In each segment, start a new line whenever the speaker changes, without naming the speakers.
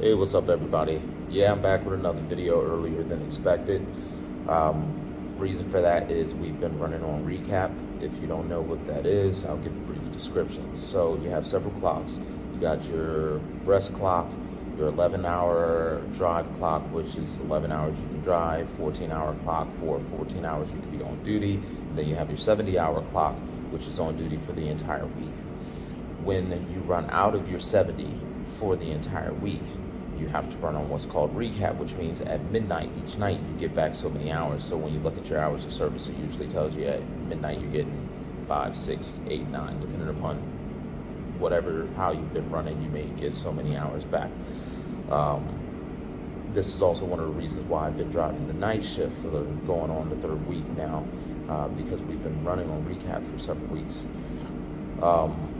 Hey, what's up, everybody? Yeah, I'm back with another video earlier than expected. Um, reason for that is we've been running on recap. If you don't know what that is, I'll give a brief description. So you have several clocks. You got your rest clock, your 11 hour drive clock, which is 11 hours you can drive, 14 hour clock for 14 hours you can be on duty. And then you have your 70 hour clock, which is on duty for the entire week. When you run out of your 70 for the entire week, you have to run on what's called recap, which means at midnight each night you get back so many hours. So when you look at your hours of service, it usually tells you at midnight you're getting five, six, eight, nine, depending upon whatever how you've been running. You may get so many hours back. Um, this is also one of the reasons why I've been driving the night shift for the going on the third week now, uh, because we've been running on recap for several weeks. Um,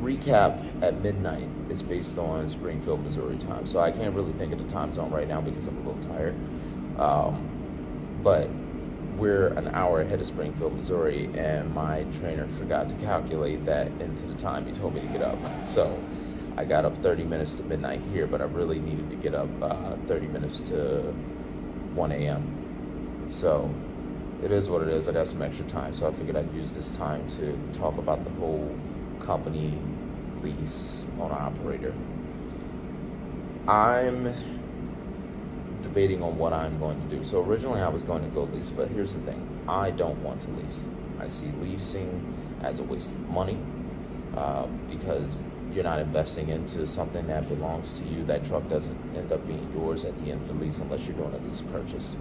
recap at midnight is based on Springfield, Missouri time. So I can't really think of the time zone right now because I'm a little tired. Um, but we're an hour ahead of Springfield, Missouri, and my trainer forgot to calculate that into the time he told me to get up. So I got up 30 minutes to midnight here, but I really needed to get up uh, 30 minutes to 1 a.m. So it is what it is. I got some extra time, so I figured I'd use this time to talk about the whole company lease on an operator. I'm debating on what I'm going to do. So originally I was going to go lease, but here's the thing I don't want to lease. I see leasing as a waste of money uh, because you're not investing into something that belongs to you. That truck doesn't end up being yours at the end of the lease unless you're doing a lease purchase.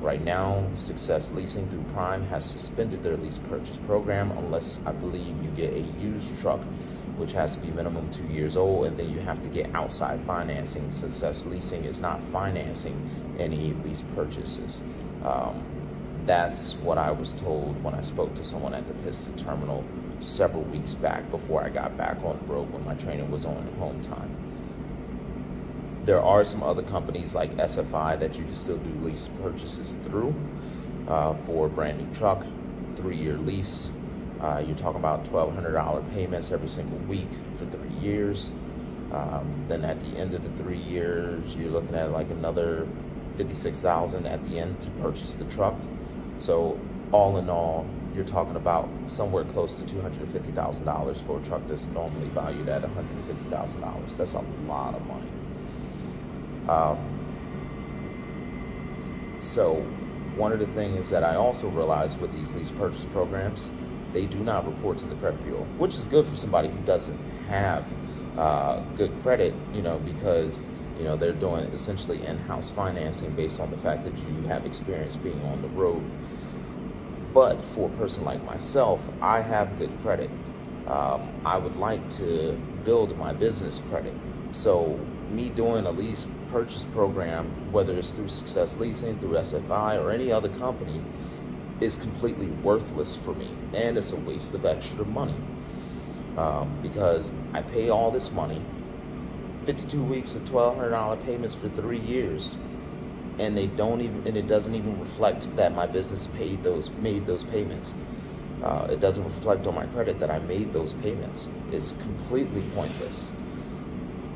Right now, Success Leasing through Prime has suspended their lease purchase program unless I believe you get a used truck, which has to be minimum two years old, and then you have to get outside financing. Success Leasing is not financing any lease purchases. Um, that's what I was told when I spoke to someone at the Pittston Terminal several weeks back before I got back on the road when my training was on home time. There are some other companies like SFI that you can still do lease purchases through uh, for a brand new truck, three year lease. Uh, you're talking about $1,200 payments every single week for three years. Um, then at the end of the three years, you're looking at like another 56,000 at the end to purchase the truck. So all in all, you're talking about somewhere close to $250,000 for a truck that's normally valued at $150,000. That's a lot of money. Um, so one of the things that I also realized with these lease purchase programs, they do not report to the credit bureau, which is good for somebody who doesn't have uh, good credit, you know, because you know they're doing essentially in-house financing based on the fact that you have experience being on the road. But for a person like myself, I have good credit. Um, I would like to build my business credit. So me doing a lease purchase program, whether it's through Success Leasing, through SFI, or any other company, is completely worthless for me. And it's a waste of extra money. Um, because I pay all this money, 52 weeks of $1,200 payments for three years, and they don't even, and it doesn't even reflect that my business paid those, made those payments. Uh, it doesn't reflect on my credit that I made those payments. It's completely pointless.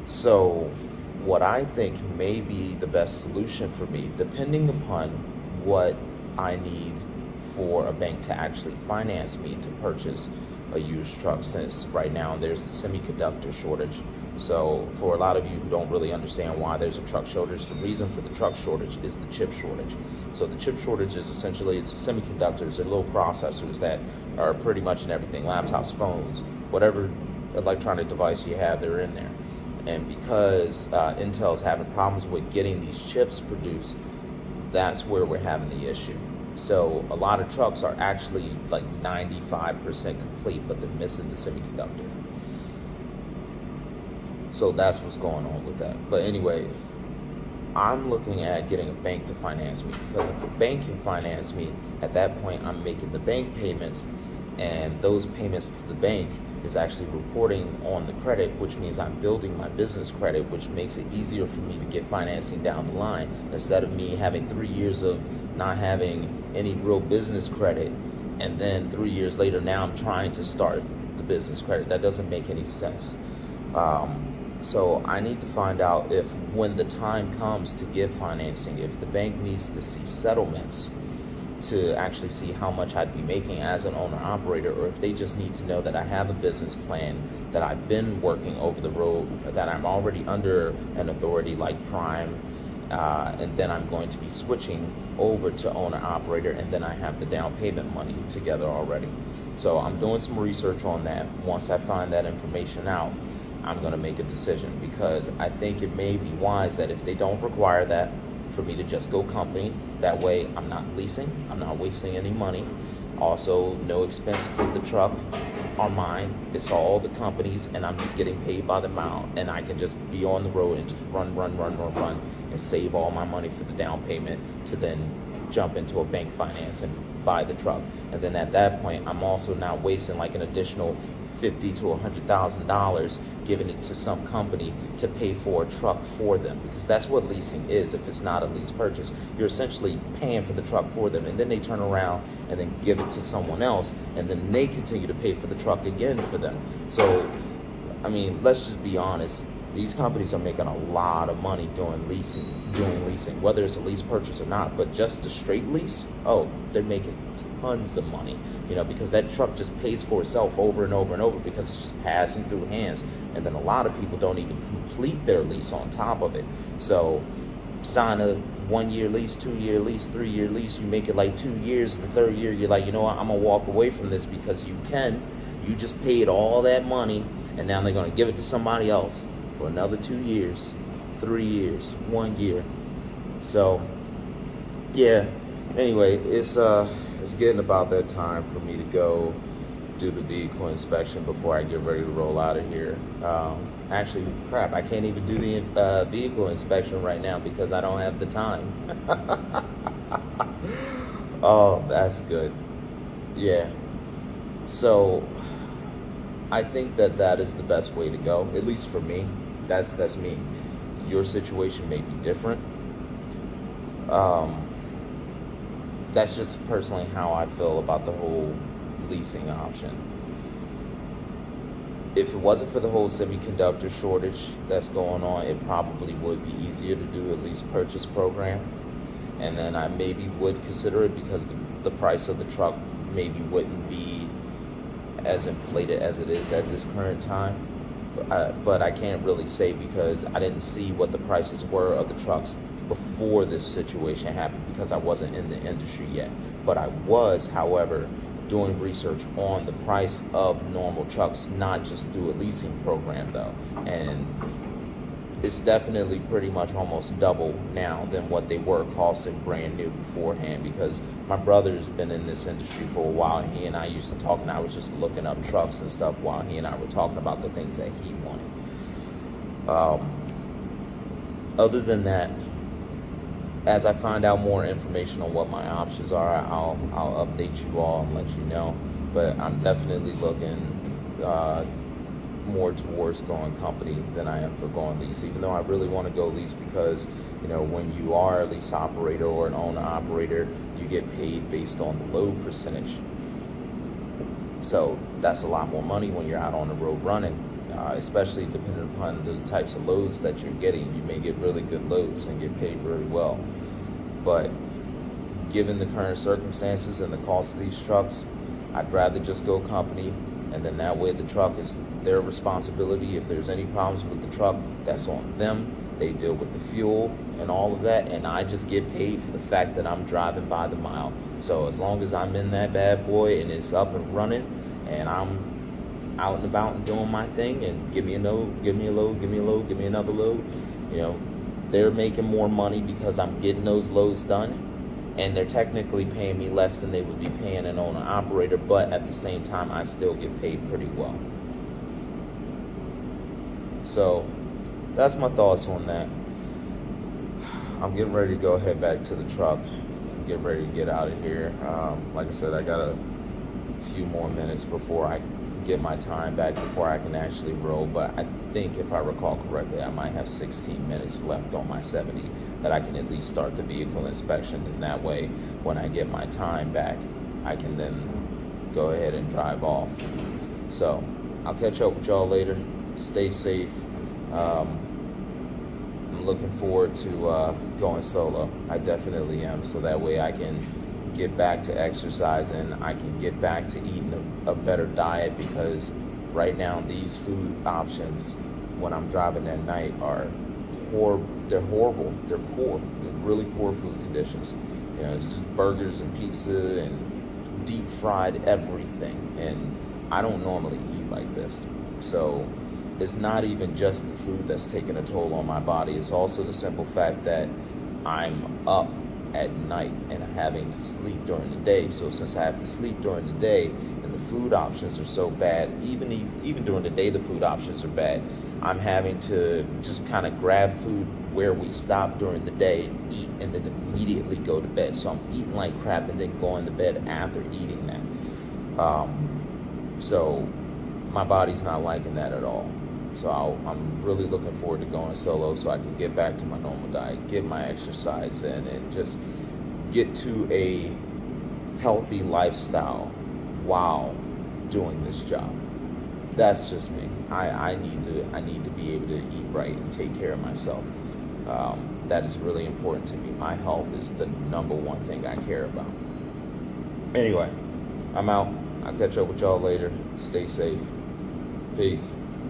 So, what I think may be the best solution for me, depending upon what I need for a bank to actually finance me to purchase a used truck, since right now there's a semiconductor shortage. So, for a lot of you who don't really understand why there's a truck shortage, the reason for the truck shortage is the chip shortage. So, the chip shortage is essentially semiconductors, they're little processors that are pretty much in everything laptops, phones, whatever electronic device you have, they're in there and because uh, Intel's having problems with getting these chips produced, that's where we're having the issue. So a lot of trucks are actually like 95% complete, but they're missing the semiconductor. So that's what's going on with that. But anyway, I'm looking at getting a bank to finance me because if a bank can finance me, at that point I'm making the bank payments, and those payments to the bank is actually reporting on the credit, which means I'm building my business credit, which makes it easier for me to get financing down the line instead of me having three years of not having any real business credit. And then three years later, now I'm trying to start the business credit. That doesn't make any sense. Um, so I need to find out if when the time comes to give financing, if the bank needs to see settlements to actually see how much I'd be making as an owner operator, or if they just need to know that I have a business plan that I've been working over the road, that I'm already under an authority like Prime, uh, and then I'm going to be switching over to owner operator, and then I have the down payment money together already. So I'm doing some research on that. Once I find that information out, I'm going to make a decision because I think it may be wise that if they don't require that, for me to just go company. That way, I'm not leasing, I'm not wasting any money. Also, no expenses of the truck are mine. It's all the companies, and I'm just getting paid by the mile. And I can just be on the road and just run, run, run, run, run, and save all my money for the down payment to then jump into a bank finance and buy the truck. And then at that point, I'm also not wasting like an additional fifty to a hundred thousand dollars, giving it to some company to pay for a truck for them, because that's what leasing is. If it's not a lease purchase, you're essentially paying for the truck for them, and then they turn around and then give it to someone else, and then they continue to pay for the truck again for them. So, I mean, let's just be honest these companies are making a lot of money doing leasing, doing leasing, whether it's a lease purchase or not. But just the straight lease, oh, they're making tons of money, you know, because that truck just pays for itself over and over and over because it's just passing through hands. And then a lot of people don't even complete their lease on top of it. So sign a one year lease, two year lease, three year lease, you make it like two years. The third year, you're like, you know what, I'm gonna walk away from this because you can. You just paid all that money, and now they're gonna give it to somebody else for another two years, three years, one year. So, yeah. Anyway, it's uh, it's getting about that time for me to go do the vehicle inspection before I get ready to roll out of here. Um, actually, crap, I can't even do the uh, vehicle inspection right now because I don't have the time. oh, that's good. Yeah. So, I think that that is the best way to go, at least for me. That's that's me. Your situation may be different. Um, that's just personally how I feel about the whole leasing option. If it wasn't for the whole semiconductor shortage that's going on, it probably would be easier to do a lease purchase program. And then I maybe would consider it because the, the price of the truck maybe wouldn't be as inflated as it is at this current time but I can't really say because I didn't see what the prices were of the trucks before this situation happened because I wasn't in the industry yet. But I was, however, doing research on the price of normal trucks, not just through a leasing program though. And it's definitely pretty much almost double now than what they were costing brand new beforehand because my brother's been in this industry for a while he and I used to talk and I was just looking up trucks and stuff while he and I were talking about the things that he wanted. Um, other than that, as I find out more information on what my options are, I'll I'll update you all and let you know. But I'm definitely looking uh, more towards going company than I am for going lease, even though I really want to go lease because, you know, when you are a lease operator or an owner operator, you get paid based on the load percentage. So that's a lot more money when you're out on the road running, uh, especially depending upon the types of loads that you're getting. You may get really good loads and get paid very well. But given the current circumstances and the cost of these trucks, I'd rather just go company and then that way the truck is their responsibility. If there's any problems with the truck, that's on them. They deal with the fuel and all of that, and I just get paid for the fact that I'm driving by the mile. So as long as I'm in that bad boy and it's up and running, and I'm out and about and doing my thing, and give me a load, give me a load, give me a load, give me another load, you know, they're making more money because I'm getting those loads done and they're technically paying me less than they would be paying an owner operator, but at the same time, I still get paid pretty well. So that's my thoughts on that. I'm getting ready to go head back to the truck, get ready to get out of here. Um, like I said, I got a few more minutes before I get my time back before I can actually roll. But I think if I recall correctly, I might have 16 minutes left on my 70 that I can at least start the vehicle inspection. And that way, when I get my time back, I can then go ahead and drive off. So I'll catch up with y'all later. Stay safe. Um, I'm looking forward to uh, going solo. I definitely am. So that way I can get back to exercising. I can get back to eating a, a better diet because right now these food options when I'm driving at night are hor- they're horrible. They're poor. They're really poor food conditions. You know, it's just burgers and pizza and deep fried everything. And I don't normally eat like this. So it's not even just the food that's taking a toll on my body. It's also the simple fact that I'm up at night and having to sleep during the day. So since I have to sleep during the day and the food options are so bad, even even during the day the food options are bad. I'm having to just kind of grab food where we stop during the day, eat, and then immediately go to bed. So I'm eating like crap and then going to bed after eating that. Um, so my body's not liking that at all. So i am really looking forward to going solo so I can get back to my normal diet, get my exercise in, and just get to a healthy lifestyle while doing this job. That's just me. I, I need to I need to be able to eat right and take care of myself. Um, that is really important to me. My health is the number one thing I care about. Anyway, I'm out. I'll catch up with y'all later. Stay safe. Peace.